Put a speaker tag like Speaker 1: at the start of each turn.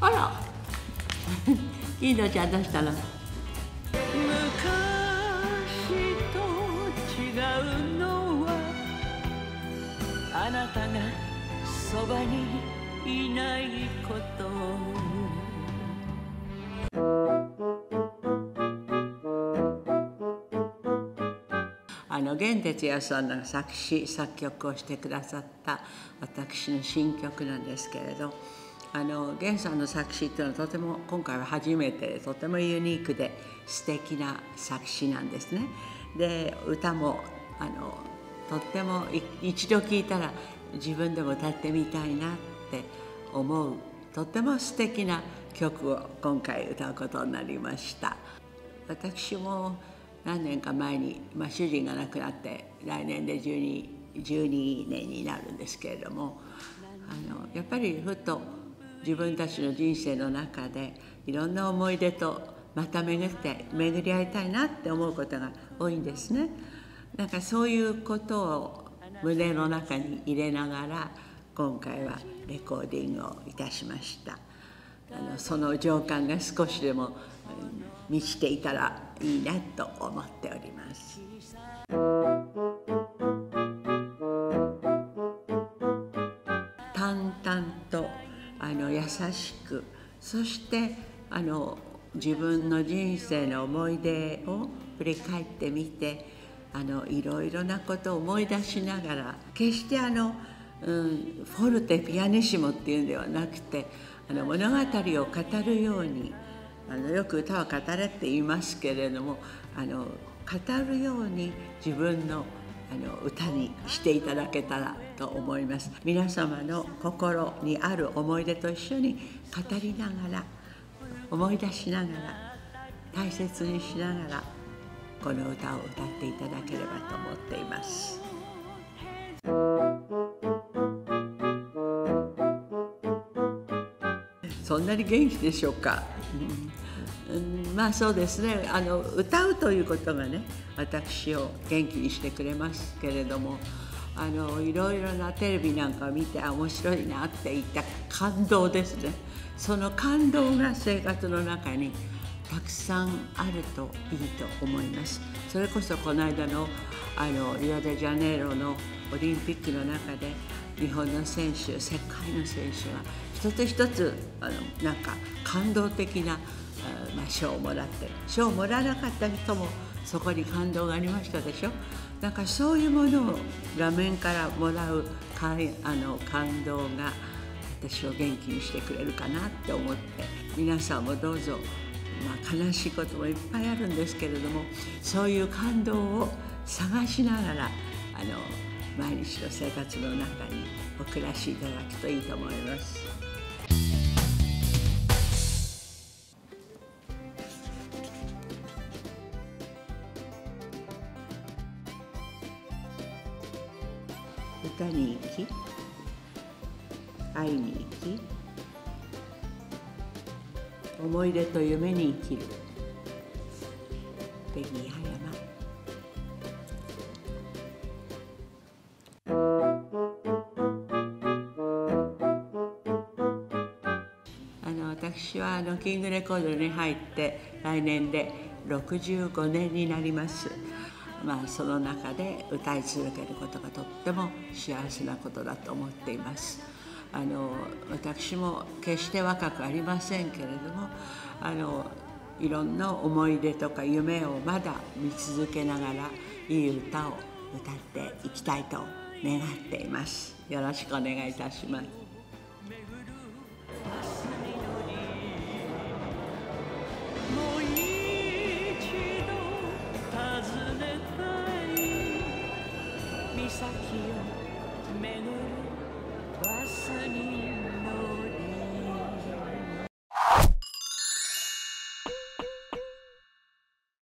Speaker 1: あら、いいのちゃんどうしたの？
Speaker 2: あなたがそばにいないこと。
Speaker 1: あの源哲也さんが作詞作曲をしてくださった私の新曲なんですけれどあの源さんの作詞っていうのはとても今回は初めてとてもユニークで素敵な作詞なんですね。で歌もあのとっても一度聴いたら自分でも歌ってみたいなって思うとっても素敵な曲を今回歌うことになりました私も何年か前に、まあ、主人が亡くなって来年で 12, 12年になるんですけれどもあのやっぱりふと自分たちの人生の中でいろんな思い出とまた巡って巡り合いたいなって思うことが多いんですね。なんかそういうことを胸の中に入れながら今回はレコーディングをいたしましたあのその情感が少しでも満ちていたらいいなと思っております。淡々とあの優しくそしてあの自分の人生の思い出を振り返ってみてあのいろいろなことを思い出しながら決してあの、うん、フォルテピアニッシモっていうんではなくてあの物語を語るようにあのよく歌は語れって言いますけれどもあの語るように自分のあの歌にしていただけたらと思います。皆様の心にある思い出と一緒に語りながら思い出しながら大切にしながらこの歌を歌っていただければと思ってそんなに元気でしょうか？うん、まあそうですね。あの歌うということがね私を元気にしてくれますけれどもあのいろいろなテレビなんか見て面白いなって言った感動ですね。その感動が生活の中にたくさんあるといいと思います。それこそこの間のあのリオデジャネイロのオリンピックの中で日本の選手世界の選手は一つ一つあのなんか感動的な、まあ、賞をもらってる賞をもらわなかった人もそこに感動がありましたでしょ？なんかそういうものを画面からもらうかあの感動が私を元気にしてくれるかなって思って皆さんもどうぞまあ、悲しいこともいっぱいあるんですけれどもそういう感動を探しながらあの毎日の生活の中にお暮らしいただくといいと思います。歌に行き会いに行き思い出と夢に生きるペギー葉山あの私はあのキングレコードに入って来年で65年になります。まあ、その中で歌い続けることがとっても幸せなことだと思っています。あの私も決して若くありませんけれどもあのいろんな思い出とか夢をまだ見続けながらいい歌を歌っていきたいと願っていますよろしくお願いいたします
Speaker 2: 先を巡る